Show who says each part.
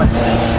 Speaker 1: But